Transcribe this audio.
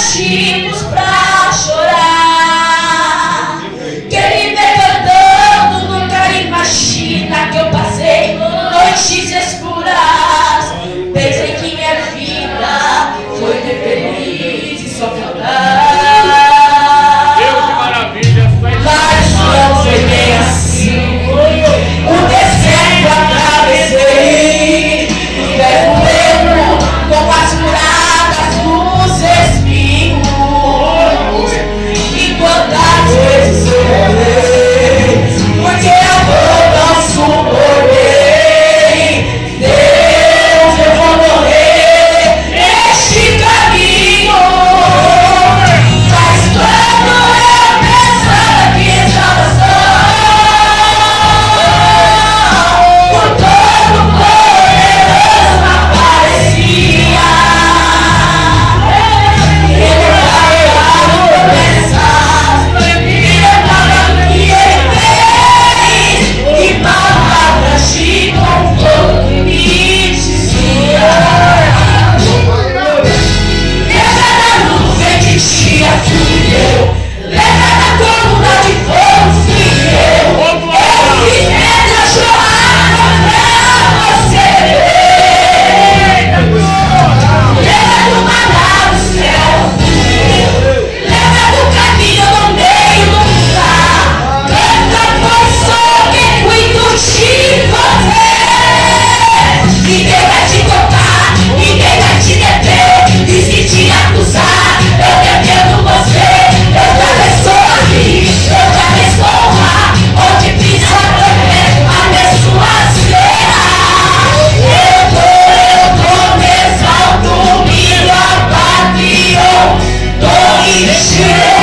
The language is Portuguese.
nós pra shit.